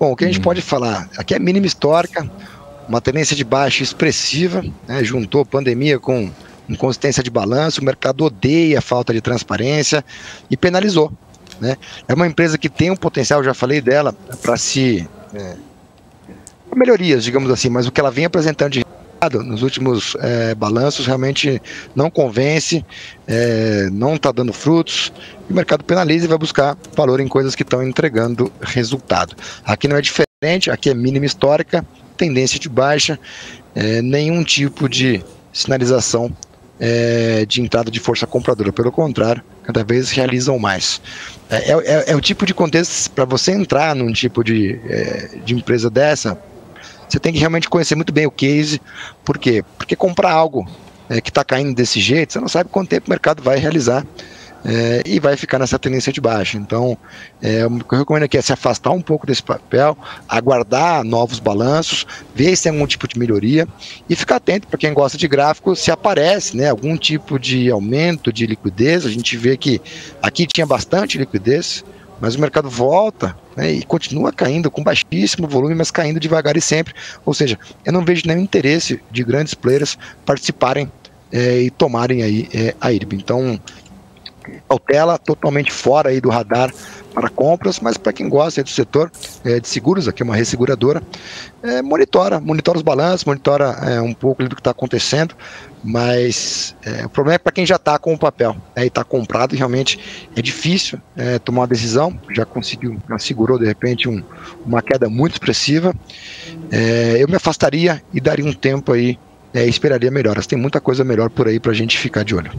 Bom, o que a gente hum. pode falar? Aqui é mínima histórica, uma tendência de baixa expressiva, né, juntou pandemia com inconsistência de balanço, o mercado odeia a falta de transparência e penalizou. Né? É uma empresa que tem um potencial, já falei dela, para se. É, melhorias, digamos assim, mas o que ela vem apresentando de nos últimos é, balanços realmente não convence, é, não está dando frutos, o mercado penaliza e vai buscar valor em coisas que estão entregando resultado. Aqui não é diferente, aqui é mínima histórica, tendência de baixa, é, nenhum tipo de sinalização é, de entrada de força compradora, pelo contrário, cada vez realizam mais. É, é, é o tipo de contexto para você entrar num tipo de, de empresa dessa, você tem que realmente conhecer muito bem o case. Por quê? Porque comprar algo é, que está caindo desse jeito, você não sabe quanto tempo o mercado vai realizar. É, e vai ficar nessa tendência de baixa. Então, é, o que eu recomendo aqui é se afastar um pouco desse papel, aguardar novos balanços, ver se tem algum tipo de melhoria e ficar atento para quem gosta de gráfico se aparece né, algum tipo de aumento de liquidez. A gente vê que aqui tinha bastante liquidez, mas o mercado volta né, e continua caindo com baixíssimo volume, mas caindo devagar e sempre. Ou seja, eu não vejo nenhum interesse de grandes players participarem é, e tomarem aí é, a IRB. Então, cautela totalmente fora aí do radar para compras, mas para quem gosta do setor é, de seguros, aqui é uma resseguradora, é, monitora, monitora os balanços, monitora é, um pouco do que está acontecendo, mas o problema é para quem já está com o papel né, e está comprado, realmente é difícil tomar uma decisão, já conseguiu, já segurou de repente um, uma queda muito expressiva, eu me afastaria e daria um tempo aí, esperaria melhoras, tem muita coisa melhor por aí para a gente ficar de olho.